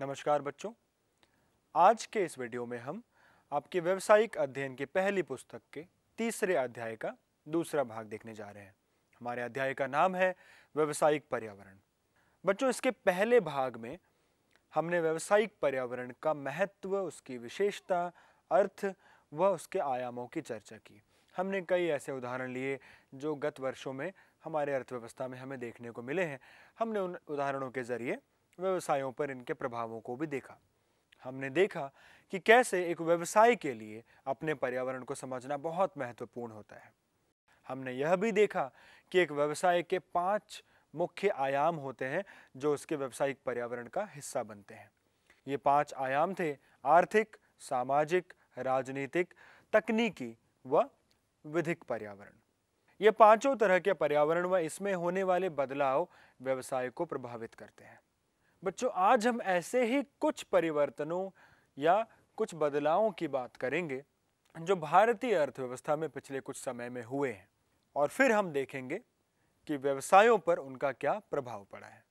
नमस्कार बच्चों। आज के इस वीडियो में हम आपके व्यावसायिक अध्ययन की पहली पुस्तक के तीसरे अध्याय का दूसरा भाग देखने जा रहे हैं। हमारे अध्याय का नाम है व्यवसायिक पर्यावरण। बच्चों, इसके पहले भाग में हमने व्यावसायिक पर्यावरण का महत्व, उसकी विशेषता, अर्थ व उसके आयामों की चर्चा की। हमने कई ऐसे उदाहरण लिए जो गत वर्षों में हमारे अर्थव्यवस्था में हमें देखने को मिले हैं। हमने उन उदाहरणों के ज़रिए व्यवसायों पर इनके प्रभावों को भी देखा। हमने देखा कि कैसे एक व्यवसाय के लिए अपने पर्यावरण को समझना बहुत महत्वपूर्ण होता है। हमने यह भी देखा कि एक व्यवसाय के पाँच मुख्य आयाम होते हैं जो उसके व्यवसायिक पर्यावरण का हिस्सा बनते हैं। ये पाँच आयाम थे आर्थिक, सामाजिक, राजनीतिक, तकनीकी व विधिक पर्यावरण। ये पाँचों तरह के पर्यावरण व इसमें होने वाले बदलाव व्यवसाय को प्रभावित करते हैं। बच्चों, आज हम ऐसे ही कुछ परिवर्तनों या कुछ बदलावों की बात करेंगे, जो भारतीय अर्थव्यवस्था में पिछले कुछ समय में हुए हैं। और फिर हम देखेंगे कि व्यवसायों पर उनका क्या प्रभाव पड़ा है।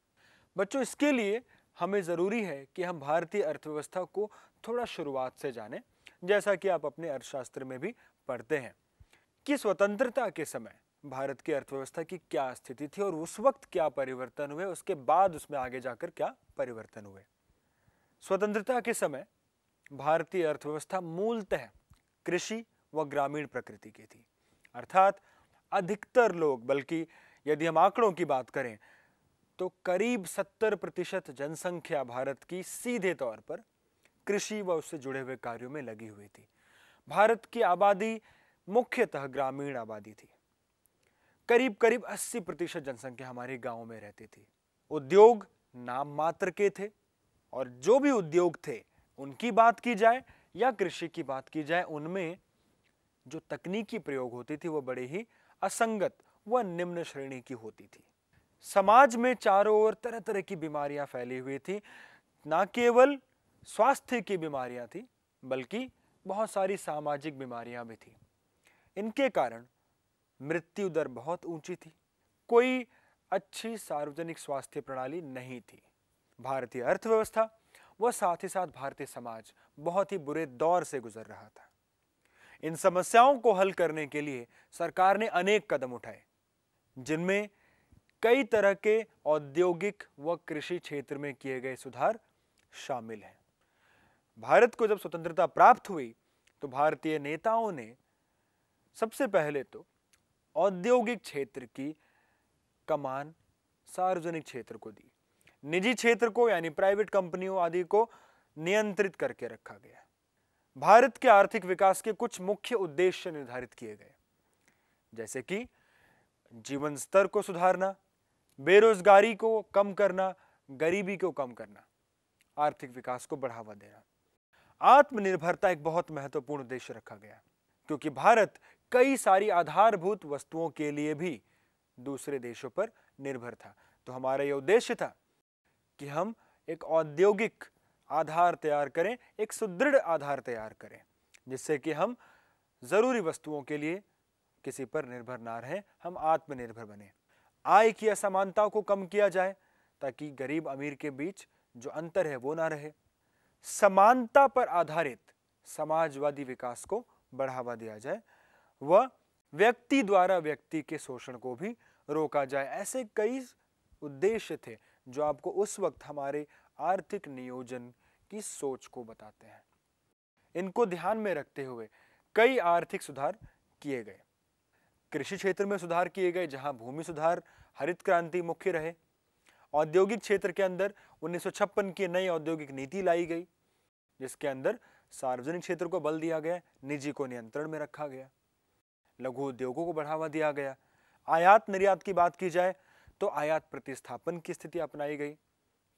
बच्चों, इसके लिए हमें ज़रूरी है कि हम भारतीय अर्थव्यवस्था को थोड़ा शुरुआत से जानें, जैसा कि आप अपने अर्थशास्त्र में भी पढ़ते हैं, कि स्वतंत्रता के समय भारत की अर्थव्यवस्था की क्या स्थिति थी और उस वक्त क्या परिवर्तन हुए, उसके बाद उसमें आगे जाकर क्या परिवर्तन हुए? स्वतंत्रता के समय भारतीय अर्थव्यवस्था मूलतः कृषि व ग्रामीण प्रकृति की थी। अर्थात अधिकतर लोग, बल्कि यदि हम आंकड़ों की बात करें तो करीब 70 प्रतिशत जनसंख्या भारत की सीधे तौर पर कृषि व उससे जुड़े हुए कार्यों में लगी हुई थी। भारत की आबादी मुख्यतः ग्रामीण आबादी थी। करीब करीब 80 प्रतिशत जनसंख्या हमारे गाँव में रहती थी। उद्योग नाम मात्र के थे और जो भी उद्योग थे, उनकी बात की जाए या कृषि की बात की जाए, उनमें जो तकनीकी प्रयोग होती थी, वो बड़े ही असंगत व निम्न श्रेणी की होती थी। समाज में चारों ओर तरह तरह की बीमारियाँ फैली हुई थी। ना केवल स्वास्थ्य की बीमारियाँ थी, बल्कि बहुत सारी सामाजिक बीमारियाँ भी थी। इनके कारण मृत्यु दर बहुत ऊँची थी। कोई अच्छी सार्वजनिक स्वास्थ्य प्रणाली नहीं थी। भारतीय अर्थव्यवस्था व साथ ही साथ भारतीय समाज बहुत ही बुरे दौर से गुजर रहा था। इन समस्याओं को हल करने के लिए सरकार ने अनेक कदम उठाए, जिनमें कई तरह के औद्योगिक व कृषि क्षेत्र में किए गए सुधार शामिल हैं। भारत को जब स्वतंत्रता प्राप्त हुई तो भारतीय नेताओं ने सबसे पहले तो औद्योगिक क्षेत्र की कमान सार्वजनिक क्षेत्र को दी। निजी क्षेत्र को, यानी प्राइवेट कंपनियों आदि को नियंत्रित करके रखा गया भारत के आर्थिक विकास के कुछ मुख्य उद्देश्य निर्धारित किए गए जैसे कि जीवन स्तर को सुधारना, बेरोजगारी को कम करना, गरीबी को कम करना, आर्थिक विकास को बढ़ावा देना। आत्मनिर्भरता एक बहुत महत्वपूर्ण उद्देश्य रखा गया क्योंकि भारत कई सारी आधारभूत वस्तुओं के लिए भी दूसरे देशों पर निर्भर था। तो हमारा यह उद्देश्य था कि हम एक औद्योगिक आधार तैयार करें, एक सुदृढ़ आधार तैयार करें, जिससे कि हम ज़रूरी वस्तुओं के लिए किसी पर निर्भर ना रहें, हम आत्मनिर्भर बने। आय की असमानता को कम किया जाए, ताकि गरीब अमीर के बीच जो अंतर है वो ना रहे। समानता पर आधारित समाजवादी विकास को बढ़ावा दिया जाए व व्यक्ति द्वारा व्यक्ति के शोषण को भी रोका जाए। ऐसे कई उद्देश्य थे जो आपको उस वक्त हमारे आर्थिक नियोजन की सोच को बताते हैं। इनको ध्यान में रखते हुए कई आर्थिक सुधार किए गए। कृषि क्षेत्र में सुधार किए गए, जहाँ भूमि सुधार, हरित क्रांति मुख्य रहे। औद्योगिक क्षेत्र के अंदर 1956 की नई औद्योगिक नीति लाई गई, जिसके अंदर सार्वजनिक क्षेत्र को बल दिया गया, निजी को नियंत्रण में रखा गया। लघु उद्योगों को बढ़ावा दिया गया। आयात निर्यात की बात की जाए तो आयात प्रतिस्थापन की स्थिति अपनाई गई।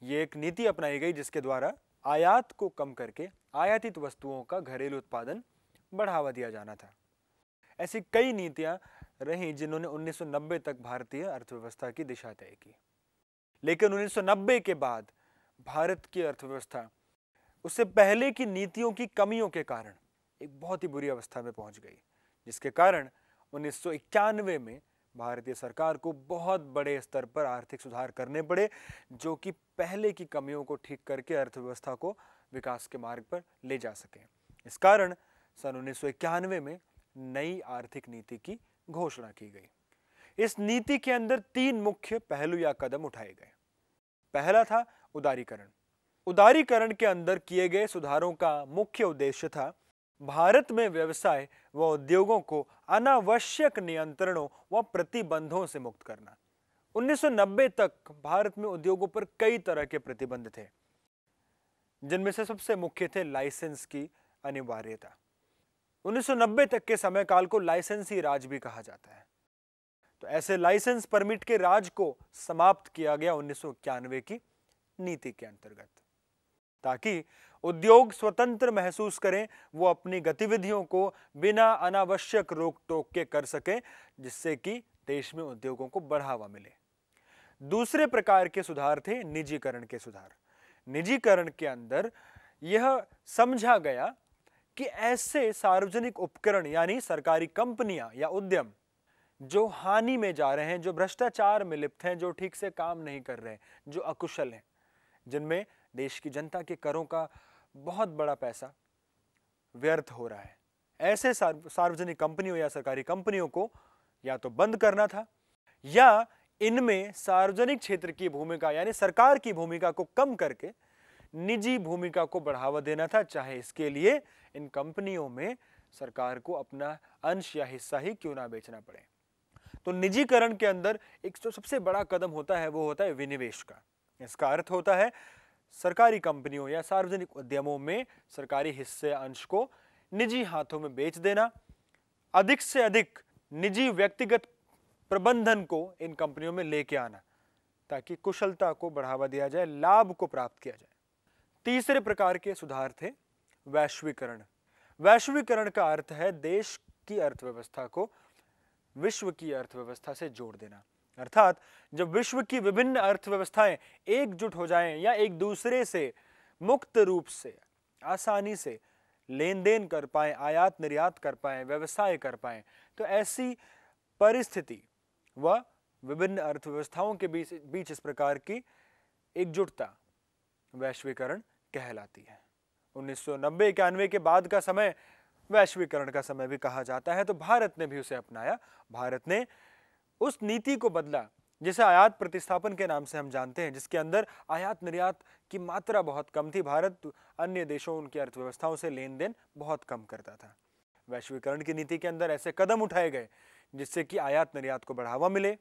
ये एक नीति अपनाई गई जिसके द्वारा आयात को कम करके आयातित वस्तुओं का घरेलू उत्पादन बढ़ावा दिया जाना था। ऐसी कई नीतियाँ रहीं जिन्होंने 1990 तक भारतीय अर्थव्यवस्था की दिशा तय की। लेकिन 1990 के बाद भारत की अर्थव्यवस्था उससे पहले की नीतियों की कमियों के कारण एक बहुत ही बुरी अवस्था में पहुँच गई। जिसके कारण उन्नीस सौ इक्यानवे में भारतीय सरकार को बहुत बड़े स्तर पर आर्थिक सुधार करने पड़े, जो कि पहले की कमियों को ठीक करके अर्थव्यवस्था को विकास के मार्ग पर ले जा सके। इस कारण सन उन्नीस सौ इक्यानवे में नई आर्थिक नीति की घोषणा की गई। इस नीति के अंदर तीन मुख्य पहलू या कदम उठाए गए। पहला था उदारीकरण। उदारीकरण के अंदर किए गए सुधारों का मुख्य उद्देश्य था भारत में व्यवसाय व उद्योगों को अनावश्यक नियंत्रणों व प्रतिबंधों से मुक्त करना। 1990 तक भारत में उद्योगों पर कई तरह के प्रतिबंध थे, जिनमें से सबसे मुख्य थे लाइसेंस की अनिवार्यता। 1990 तक के समय काल को लाइसेंसी राज भी कहा जाता है। तो ऐसे लाइसेंस परमिट के राज को समाप्त किया गया उन्नीस सौ इक्यानवे की नीति के अंतर्गत। ताकि उद्योग स्वतंत्र महसूस करें, वो अपनी गतिविधियों को बिना अनावश्यक रोक टोक के कर सकें, जिससे कि देश में उद्योगों को बढ़ावा मिले। दूसरे प्रकार के सुधार थे निजीकरण के सुधार। निजीकरण के अंदर यह समझा गया कि ऐसे सार्वजनिक उपकरण, यानी सरकारी कंपनियाँ या उद्यम, जो हानि में जा रहे हैं, जो भ्रष्टाचार में लिप्त हैं, जो ठीक से काम नहीं कर रहे हैं, जो अकुशल हैं, जिनमें देश की जनता के करों का बहुत बड़ा पैसा व्यर्थ हो रहा है। ऐसे सार्वजनिक कंपनियों या सरकारी कंपनियों को या तो बंद करना था, या इनमें सार्वजनिक क्षेत्र की भूमिका यानी सरकार की भूमिका को कम करके निजी भूमिका को बढ़ावा देना था, चाहे इसके लिए इन कंपनियों में सरकार को अपना अंश या हिस्सा ही क्यों ना बेचना पड़े। तो निजीकरण के अंदर एक जो सबसे बड़ा कदम होता है, वो होता है विनिवेश का। इसका अर्थ होता है सरकारी कंपनियों या सार्वजनिक उद्यमों में सरकारी हिस्से अंश को निजी हाथों में बेच देना, अधिक से अधिक निजी व्यक्तिगत प्रबंधन को इन कंपनियों में लेके आना, ताकि कुशलता को बढ़ावा दिया जाए, लाभ को प्राप्त किया जाए। तीसरे प्रकार के सुधार थे वैश्वीकरण। वैश्वीकरण का अर्थ है देश की अर्थव्यवस्था को विश्व की अर्थव्यवस्था से जोड़ देना। अर्थात जब विश्व की विभिन्न अर्थव्यवस्थाएँ एकजुट हो जाएँ या एक दूसरे से मुक्त रूप से, आसानी से लेन देन कर पाए आयात निर्यात कर पाए, व्यवसाय कर पाए तो ऐसी परिस्थिति व विभिन्न अर्थव्यवस्थाओं के बीच बीच इस प्रकार की एकजुटता वैश्वीकरण कहलाती है। 1990 इक्यानवे के बाद का समय वैश्वीकरण का समय भी कहा जाता है तो भारत ने भी उसे अपनाया। भारत ने उस नीति को बदला, जिसे आयात प्रतिस्थापन के नाम से हम जानते हैं, जिसके अंदर आयात निर्यात की मात्रा बहुत कम थी। भारत अन्य देशों, उनकी अर्थव्यवस्थाओं से लेन देन बहुत कम करता था। वैश्वीकरण की नीति के अंदर ऐसे कदम उठाए गए, जिससे कि आयात निर्यात को बढ़ावा मिले,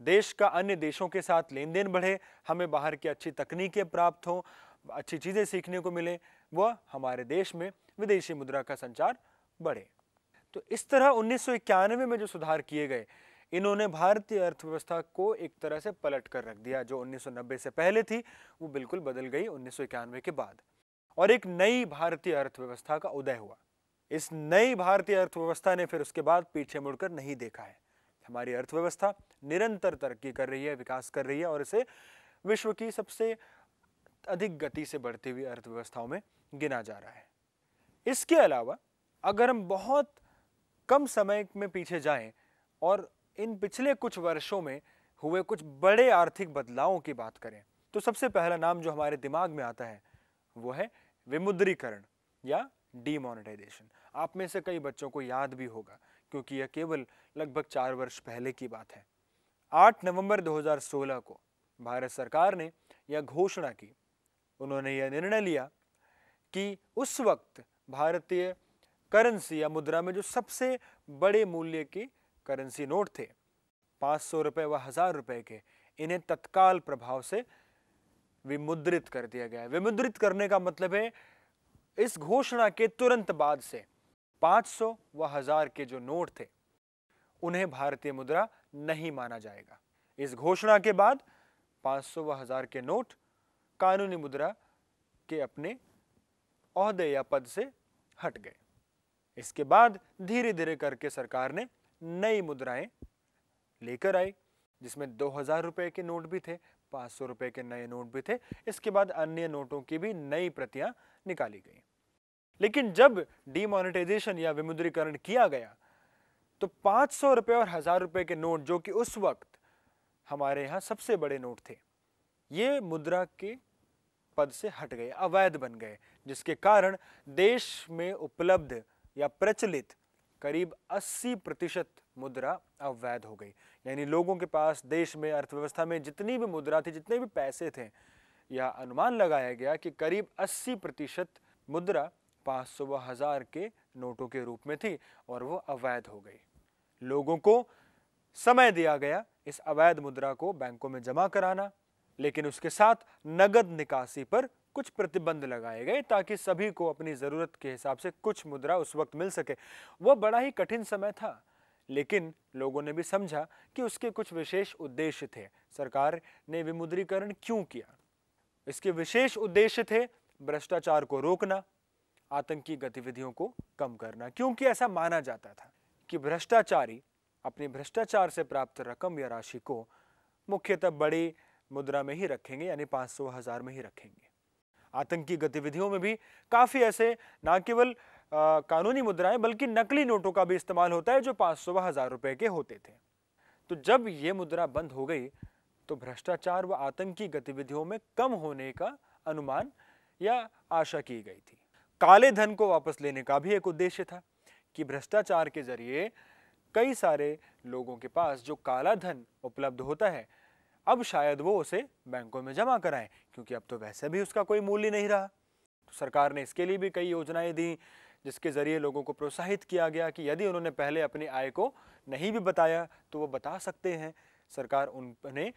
देश का अन्य देशों के साथ लेन देन बढ़े, हमें बाहर की अच्छी तकनीकें प्राप्त हों, अच्छी चीज़ें सीखने को मिले वह हमारे देश में विदेशी मुद्रा का संचार बढ़े। तो इस तरह उन्नीस सौ इक्यानवे में जो सुधार किए गए इन्होंने भारतीय अर्थव्यवस्था को एक तरह से पलट कर रख दिया। जो 1990 से पहले थी, वो बिल्कुल बदल गई उन्नीस के बाद। और एक नई भारतीय अर्थव्यवस्था का उदय हुआ। इस नई भारतीय अर्थव्यवस्था ने फिर उसके बाद पीछे मुड़कर नहीं देखा है। हमारी अर्थव्यवस्था निरंतर तरक्की कर रही है, विकास कर रही है और इसे विश्व की सबसे अधिक गति से बढ़ती हुई अर्थव्यवस्थाओं में गिना जा रहा है। इसके अलावा, अगर हम बहुत कम समय में पीछे जाएँ और इन पिछले कुछ वर्षों में हुए कुछ बड़े आर्थिक बदलावों की बात करें तो सबसे पहला नाम जो हमारे दिमाग में आता है, वो है विमुद्रीकरण या डीमोनेटाइजेशन आप में से कई बच्चों को याद भी होगा, क्योंकि यह केवल लगभग चार वर्ष पहले की बात है। 8 नवंबर 2016 को भारत सरकार ने यह घोषणा की। उन्होंने यह निर्णय लिया कि उस वक्त भारतीय करेंसी या मुद्रा में जो सबसे बड़े मूल्य की करेंसी नोट थे। पाँच सौ रुपए व हज़ार रुपए के। इन्हें तत्काल प्रभाव से विमुद्रित कर दिया गया है। विमुद्रित करने का मतलब है, इस घोषणा के तुरंत बाद से 500 व हज़ार के जो नोट थे, उन्हें भारतीय मुद्रा नहीं माना जाएगा। इस घोषणा के बाद 500 व हज़ार के नोट कानूनी मुद्रा के अपने औहदे या पद से हट गए। इसके बाद धीरे धीरे करके सरकार ने नई मुद्राएँ लेकर आई, जिसमें दो हज़ार रुपए के नोट भी थे, पाँच सौ रुपए के नए नोट भी थे। इसके बाद अन्य नोटों की भी नई प्रतियाँ निकाली गई। लेकिन जब डिमोनेटाइजेशन या विमुद्रीकरण किया गया तो 500 रुपए और हज़ार रुपए के नोट जो कि उस वक्त हमारे यहाँ सबसे बड़े नोट थे, ये मुद्रा के पद से हट गए, अवैध बन गए, जिसके कारण देश में उपलब्ध या प्रचलित करीब 80 प्रतिशत मुद्रा अवैध हो गई। यानी लोगों के पास देश में, अर्थव्यवस्था में जितनी भी मुद्रा थी, जितने भी पैसे थे, यह अनुमान लगाया गया कि करीब 80 प्रतिशत मुद्रा पाँच सौ व हज़ार के नोटों के रूप में थी और वो अवैध हो गई। लोगों को समय दिया गया इस अवैध मुद्रा को बैंकों में जमा कराना। लेकिन उसके साथ नगद निकासी पर कुछ प्रतिबंध लगाए गए ताकि सभी को अपनी ज़रूरत के हिसाब से कुछ मुद्रा उस वक्त मिल सके। वह बड़ा ही कठिन समय था, लेकिन लोगों ने भी समझा कि उसके कुछ विशेष उद्देश्य थे। सरकार ने विमुद्रीकरण क्यों किया? इसके विशेष उद्देश्य थे भ्रष्टाचार को रोकना, आतंकी गतिविधियों को कम करना, क्योंकि ऐसा माना जाता था कि भ्रष्टाचारी अपने भ्रष्टाचार से प्राप्त रकम या राशि को मुख्यतः बड़ी मुद्रा में ही रखेंगे, यानी पाँच सौ हज़ार में ही रखेंगे। आतंकी गतिविधियों में भी काफ़ी ऐसे, ना केवल कानूनी मुद्राएँ, बल्कि नकली नोटों का भी इस्तेमाल होता है, जो पाँच सौ हज़ार रुपए के होते थे। तो जब ये मुद्रा बंद हो गई तो भ्रष्टाचार व आतंकी गतिविधियों में कम होने का अनुमान या आशा की गई थी। काले धन को वापस लेने का भी एक उद्देश्य था कि भ्रष्टाचार के ज़रिए कई सारे लोगों के पास जो काला धन उपलब्ध होता है अब शायद वो उसे बैंकों में जमा कराएँ, क्योंकि अब तो वैसे भी उसका कोई मूल्य नहीं रहा। तो सरकार ने इसके लिए भी कई योजनाएँ दी, जिसके ज़रिए लोगों को प्रोत्साहित किया गया कि यदि उन्होंने पहले अपनी आय को नहीं भी बताया तो वो बता सकते हैं। सरकार उन्हें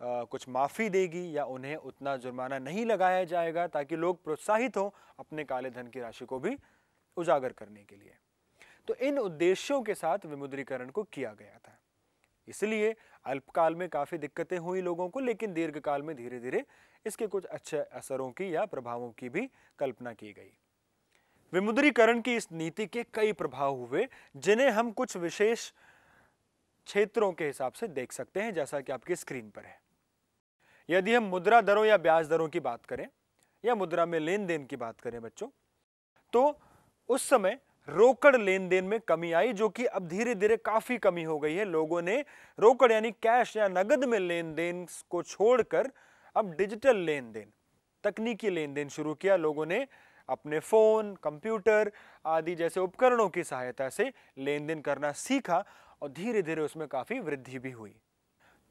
कुछ माफ़ी देगी या उन्हें उतना जुर्माना नहीं लगाया जाएगा, ताकि लोग प्रोत्साहित हों अपने काले धन की राशि को भी उजागर करने के लिए। तो इन उद्देश्यों के साथ विमुद्रीकरण को किया गया था। इसलिए अल्पकाल में काफ़ी दिक्कतें हुई लोगों को, लेकिन दीर्घकाल में धीरे धीरे इसके कुछ अच्छे असरों की या प्रभावों की भी कल्पना की गई। विमुद्रीकरण की इस नीति के कई प्रभाव हुए, जिन्हें हम कुछ विशेष क्षेत्रों के हिसाब से देख सकते हैं, जैसा कि आपकी स्क्रीन पर है। यदि हम मुद्रा दरों या ब्याज दरों की बात करें, या मुद्रा में लेन देन की बात करें बच्चों तो उस समय रोकड़ लेन देन में कमी आई, जो कि अब धीरे धीरे काफ़ी कमी हो गई है। लोगों ने रोकड़ यानी कैश या नगद में लेन देन को छोड़कर अब डिजिटल लेन देन तकनीकी लेन देन शुरू किया। लोगों ने अपने फ़ोन, कंप्यूटर आदि जैसे उपकरणों की सहायता से लेन देन करना सीखा और धीरे धीरे उसमें काफ़ी वृद्धि भी हुई।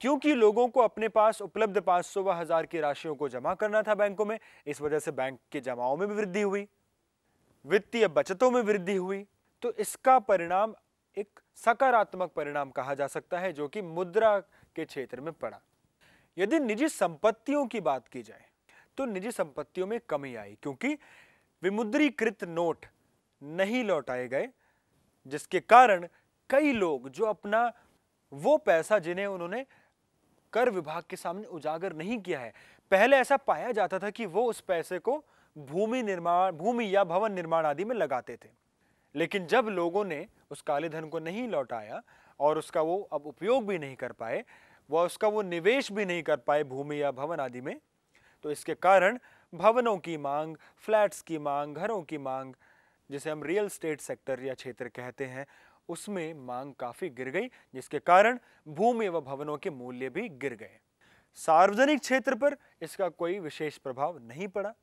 क्योंकि लोगों को अपने पास उपलब्ध पाँच सौ व हज़ार की राशियों को जमा करना था बैंकों में, इस वजह से बैंक के जमाओं में भी वृद्धि हुई। वित्तीय बचतों में वृद्धि हुई तो इसका परिणाम एक सकारात्मक परिणाम कहा जा सकता है, जो कि मुद्रा के क्षेत्र में पड़ा। यदि निजी संपत्तियों की बात की जाए तो निजी संपत्तियों में कमी आई, क्योंकि विमुद्रीकृत नोट नहीं लौटाए गए, जिसके कारण कई लोग जो अपना वो पैसा जिन्हें उन्होंने कर विभाग के सामने उजागर नहीं किया है, पहले ऐसा पाया जाता था कि वो उस पैसे को भूमि निर्माण, भूमि या भवन निर्माण आदि में लगाते थे। लेकिन जब लोगों ने उस काले धन को नहीं लौटाया और उसका वो अब उपयोग भी नहीं कर पाए वह उसका वो निवेश भी नहीं कर पाए भूमि या भवन आदि में तो इसके कारण भवनों की मांग, फ्लैट्स की मांग, घरों की मांग, जिसे हम रियल स्टेट सेक्टर या क्षेत्र कहते हैं, उसमें मांग काफ़ी गिर गई, जिसके कारण भूमि व भवनों के मूल्य भी गिर गए। सार्वजनिक क्षेत्र पर इसका कोई विशेष प्रभाव नहीं पड़ा।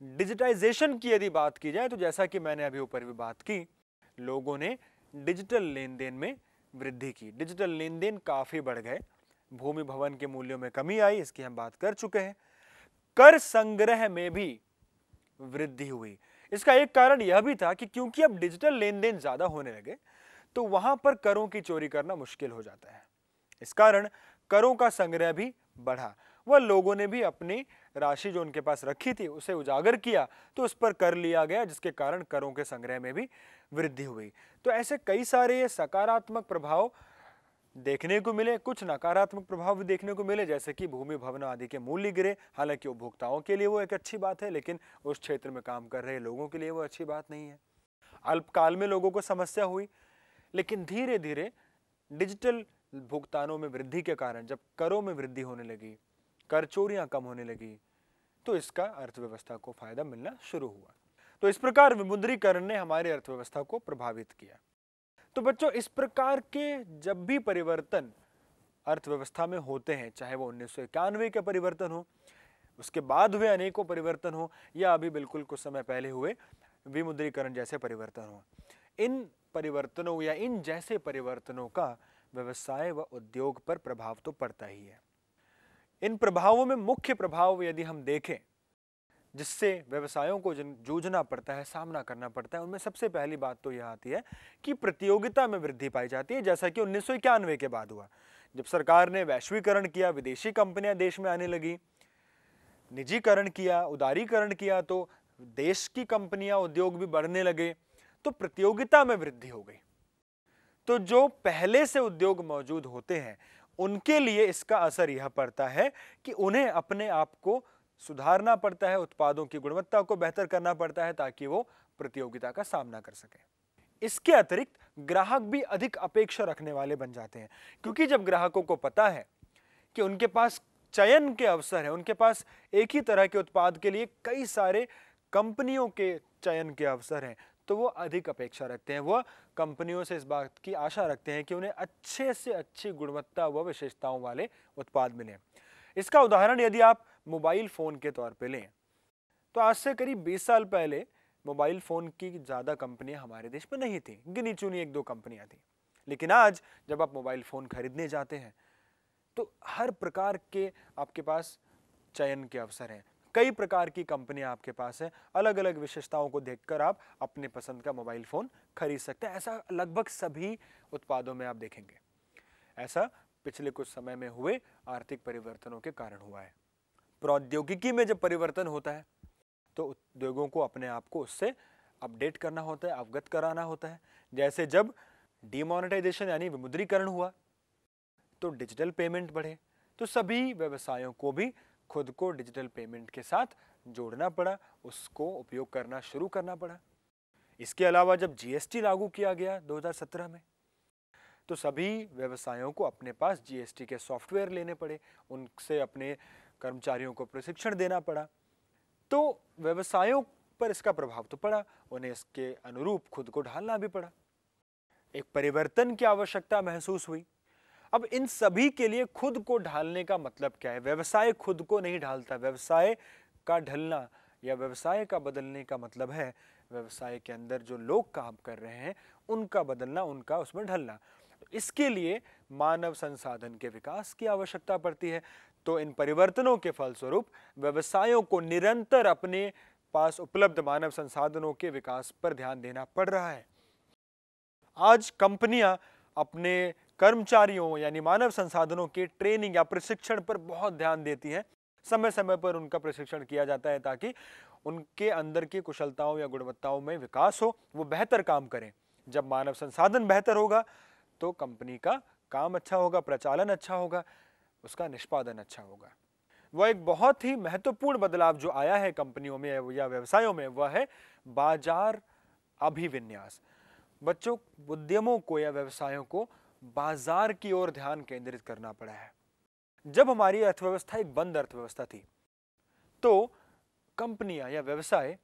डिजिटाइजेशन की यदि बात की जाए तो जैसा कि मैंने अभी ऊपर भी बात की, लोगों ने डिजिटल लेन देन में वृद्धि की। डिजिटल लेन देन काफ़ी बढ़ गए। भूमि भवन के मूल्यों में कमी आई, इसकी हम बात कर चुके हैं। कर संग्रह में भी वृद्धि हुई। इसका एक कारण यह भी था कि क्योंकि अब डिजिटल लेन देन ज़्यादा होने लगे तो वहाँ पर करों की चोरी करना मुश्किल हो जाता है। इस कारण करों का संग्रह भी बढ़ा। वह लोगों ने भी अपनी राशि जो उनके पास रखी थी, उसे उजागर किया तो उस पर कर लिया गया, जिसके कारण करों के संग्रह में भी वृद्धि हुई। तो ऐसे कई सारे ये सकारात्मक प्रभाव देखने को मिले, कुछ नकारात्मक प्रभाव भी देखने को मिले, जैसे कि भूमि भवन आदि के मूल्य गिरे। हालाँकि उपभोक्ताओं के लिए वो एक अच्छी बात है, लेकिन उस क्षेत्र में काम कर रहे लोगों के लिए वो अच्छी बात नहीं है। अल्पकाल में लोगों को समस्या हुई, लेकिन धीरे धीरे डिजिटल भुगतानों में वृद्धि के कारण, जब करों में वृद्धि होने लगी कर चोरियाँ कम होने लगी। तो इसका अर्थव्यवस्था को फ़ायदा मिलना शुरू हुआ। तो इस प्रकार विमुद्रीकरण ने हमारी अर्थव्यवस्था को प्रभावित किया। तो बच्चों, इस प्रकार के जब भी परिवर्तन अर्थव्यवस्था में होते हैं, चाहे वो उन्नीस सौ इक्यानवे के परिवर्तन हो, उसके बाद हुए अनेकों परिवर्तन हो, या अभी बिल्कुल कुछ समय पहले हुए विमुद्रीकरण जैसे परिवर्तन हो, इन परिवर्तनों या इन जैसे परिवर्तनों का व्यवसाय व उद्योग पर प्रभाव तो पड़ता ही है। इन प्रभावों में मुख्य प्रभाव यदि हम देखें, जिससे व्यवसायों को जिन, जूझना पड़ता है, सामना करना पड़ता है, उनमें सबसे पहली बात तो यह आती है कि प्रतियोगिता में वृद्धि पाई जाती है। जैसा कि उन्नीस के बाद हुआ, जब सरकार ने वैश्वीकरण किया, विदेशी कंपनियाँ देश में आने लगी, निजीकरण किया, उदारीकरण किया तो देश की कंपनियाँ, उद्योग भी बढ़ने लगे तो प्रतियोगिता में वृद्धि हो गई। तो जो पहले से उद्योग मौजूद होते हैं उनके लिए इसका असर यह पड़ता है कि उन्हें अपने आप को सुधारना पड़ता है, उत्पादों की गुणवत्ता को बेहतर करना पड़ता है ताकि वो प्रतियोगिता का सामना कर सके। इसके अतिरिक्त ग्राहक भी अधिक अपेक्षा रखने वाले बन जाते हैं, क्योंकि जब ग्राहकों को पता है कि उनके पास चयन के अवसर है, उनके पास एक ही तरह के उत्पाद के लिए कई सारे कंपनियों के चयन के अवसर हैं तो वो अधिक अपेक्षा रखते हैं। वह कंपनियों से इस बात की आशा रखते हैं कि उन्हें अच्छे से अच्छी गुणवत्ता व विशेषताओं वाले उत्पाद मिलें। इसका उदाहरण यदि आप मोबाइल फ़ोन के तौर पर लें तो आज से करीब 20 साल पहले मोबाइल फ़ोन की ज़्यादा कंपनियाँ हमारे देश में नहीं थी, गिनी चुनी एक दो कंपनियाँ थी। लेकिन आज जब आप मोबाइल फ़ोन खरीदने जाते हैं तो हर प्रकार के आपके पास चयन के अवसर हैं। कई प्रकार की कंपनियाँ आपके पास हैं। अलग अलग विशेषताओं को देखकर आप अपने पसंद का मोबाइल फ़ोन खरीद सकते हैं। ऐसा लगभग सभी उत्पादों में आप देखेंगे। ऐसा पिछले कुछ समय में हुए आर्थिक परिवर्तनों के कारण हुआ है। प्रौद्योगिकी में जब परिवर्तन होता है तो उद्योगों को अपने आप को उससे अपडेट करना होता है, अवगत कराना होता है। जैसे जब डिमोनेटाइजेशन यानी विमुद्रीकरण हुआ तो डिजिटल पेमेंट बढ़े तो सभी व्यवसायों को भी खुद को डिजिटल पेमेंट के साथ जोड़ना पड़ा, उसको उपयोग करना शुरू करना पड़ा। इसके अलावा जब जीएसटी लागू किया गया 2017 में तो सभी व्यवसायों को अपने पास जीएसटी के सॉफ्टवेयर लेने पड़े, उनसे अपने कर्मचारियों को प्रशिक्षण देना पड़ा। तो व्यवसायों पर इसका प्रभाव तो पड़ा, उन्हें इसके अनुरूप खुद को ढालना भी पड़ा। एक परिवर्तन की आवश्यकता महसूस हुई। अब इन सभी के लिए खुद को ढालने का मतलब क्या है? व्यवसाय खुद को नहीं ढालता, व्यवसाय का ढलना या व्यवसाय का बदलने का मतलब है, व्यवसाय के अंदर जो लोग काम कर रहे हैं, उनका बदलना, उनका उसमें ढलना। इसके लिए मानव संसाधन के विकास की आवश्यकता पड़ती है। तो इन परिवर्तनों के फलस्वरूप व्यवसायों को निरंतर अपने पास उपलब्ध मानव संसाधनों के विकास पर ध्यान देना पड़ रहा है। आज कंपनियाँ अपने कर्मचारियों, यानी मानव संसाधनों के ट्रेनिंग या प्रशिक्षण पर बहुत ध्यान देती है। समय समय पर उनका प्रशिक्षण किया जाता है ताकि उनके अंदर की कुशलताओं या गुणवत्ताओं में विकास हो, वो बेहतर काम करें। जब मानव संसाधन बेहतर होगा तो कंपनी का काम अच्छा होगा, प्रचालन अच्छा होगा, उसका निष्पादन अच्छा होगा। वह एक बहुत ही महत्वपूर्ण बदलाव जो आया है कंपनियों में या व्यवसायों में, वह है बाज़ार अभिविन्यास। बच्चों, उद्यमों को या व्यवसायों को बाज़ार की ओर ध्यान केंद्रित करना पड़ा है। जब हमारी अर्थव्यवस्था एक बंद अर्थव्यवस्था थी तो कंपनियाँ या व्यवसाय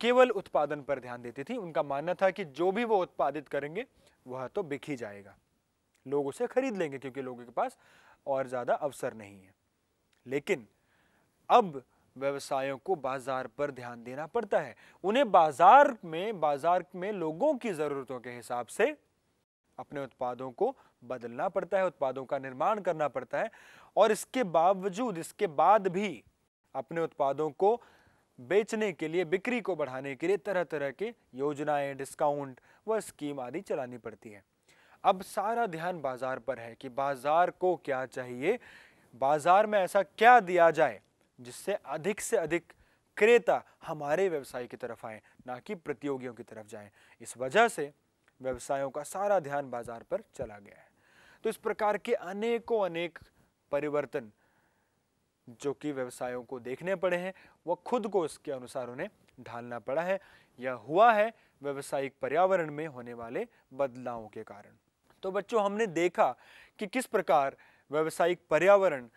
केवल उत्पादन पर ध्यान देती थी। उनका मानना था कि जो भी वो उत्पादित करेंगे, वह तो बिक ही जाएगा। लोग उसे खरीद लेंगे क्योंकि लोगों के पास और ज़्यादा अवसर नहीं है। लेकिन अब व्यवसायों को बाज़ार पर ध्यान देना पड़ता है। उन्हें बाज़ार में बाज़ार में लोगों की जरूरतों के हिसाब से अपने उत्पादों को बदलना पड़ता है, उत्पादों का निर्माण करना पड़ता है और इसके बावजूद, इसके बाद भी अपने उत्पादों को बेचने के लिए, बिक्री को बढ़ाने के लिए तरह तरह के योजनाएँ डिस्काउंट व स्कीम आदि चलानी पड़ती है। अब सारा ध्यान बाज़ार पर है कि बाज़ार को क्या चाहिए। बाज़ार में ऐसा क्या दिया जाए जिससे अधिक से अधिक क्रेता हमारे व्यवसाय की तरफ़ आए, ना कि प्रतियोगियों की तरफ़ जाएँ। इस वजह से व्यवसायों का सारा ध्यान बाज़ार पर चला गया है। तो इस प्रकार के अनेकों अनेक परिवर्तन जो कि व्यवसायों को देखने पड़े हैं, वह खुद को इसके अनुसार उन्हें ढालना पड़ा है। यह हुआ है व्यवसायिक पर्यावरण में होने वाले बदलावों के कारण। तो बच्चों, हमने देखा कि किस प्रकार व्यवसायिक पर्यावरण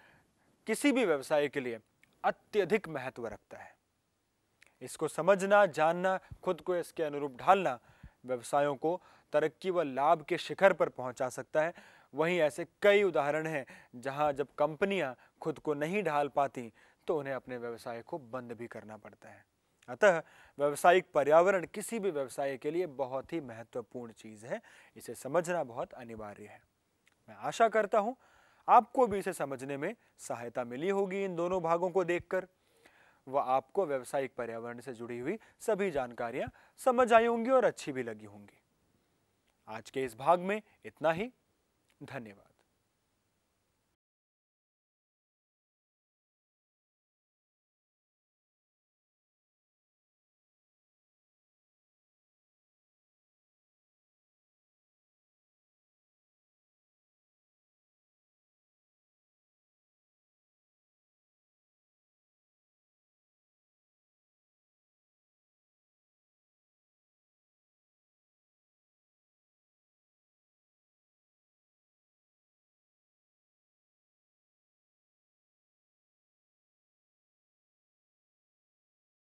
किसी भी व्यवसाय के लिए अत्यधिक महत्व रखता है। इसको समझना, जानना, खुद को इसके अनुरूप ढालना व्यवसायों को तरक्की व लाभ के शिखर पर पहुँचा सकता है। वहीं ऐसे कई उदाहरण हैं, जहाँ जब कंपनियाँ खुद को नहीं ढाल पाती तो उन्हें अपने व्यवसाय को बंद भी करना पड़ता है। अतः व्यवसायिक पर्यावरण किसी भी व्यवसाय के लिए बहुत ही महत्वपूर्ण चीज़ है। इसे समझना बहुत अनिवार्य है। मैं आशा करता हूँ, आपको भी इसे समझने में सहायता मिली होगी इन दोनों भागों को देखकर। व आपको व्यावसायिक पर्यावरण से जुड़ी हुई सभी जानकारियाँ समझ आई होंगी और अच्छी भी लगी होंगी। आज के इस भाग में इतना ही। धन्यवाद।